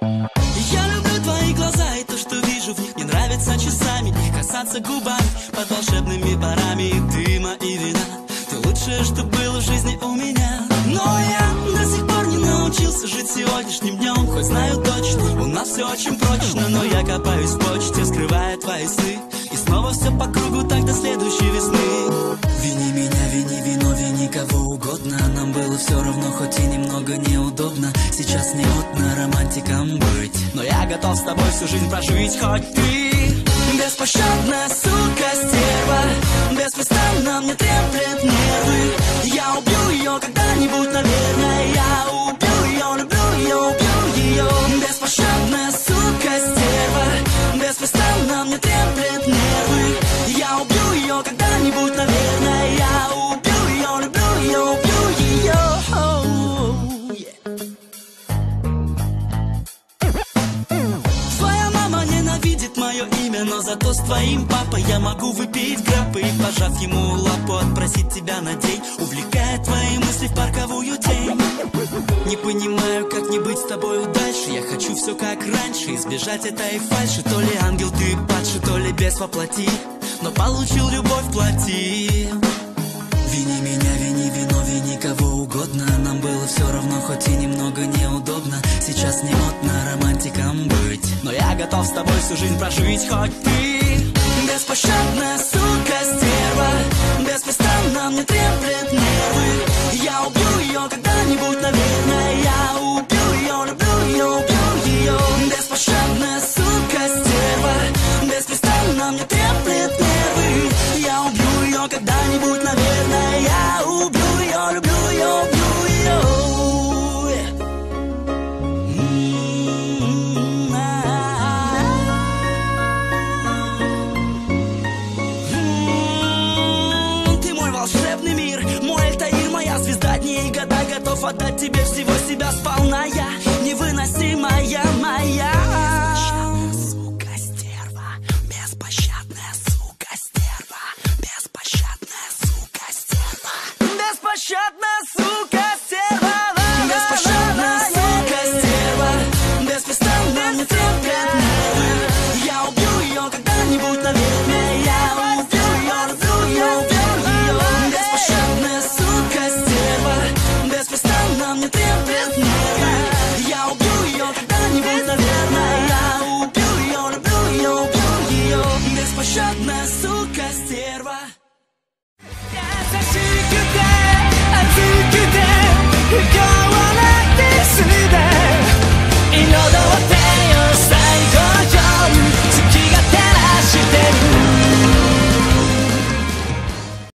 Я люблю твои глаза и то, что вижу в них. Мне нравится часами касаться губами Под волшебными парами. Дыма и вина Ты лучшее, что было в жизни у меня. Но я до сих пор не научился жить сегодняшним днем Хоть знаю точно, у нас все очень прочно Но я копаюсь в почте, скрывая твои сны. И снова все по кругу, так до следующей весны было все равно, хоть и немного неудобно. Сейчас не модно романтиком быть. Но я готов с тобой всю жизнь прожить Хоть ты беспощадная сука стерва. Беспрестанно но зато с твоим папой я могу выпить грапы И пожав ему лапу, отпросить тебя на день Увлекая твои мысли в парковую тень. Не понимаю, как не быть с тобою дальше. Я хочу все как раньше, избежать этой фальши. То ли ангел ты падший, то ли бес воплоти Но получил любовь плоти. Вини меня, вини вино, вини кого угодно Нам было все равно, хоть и немного быть Но я готов с тобой всю жизнь прожить Хоть ты беспощадная сука стерва. Беспрестанно мне треплет нервы. Я убью ее когда-нибудь, наверное. Я убью ее, люблю ее, убью ее Беспощадная сука стерва. Беспрестанно мне треплет отдать тебе всего себя сполна беспощадная сука стерва.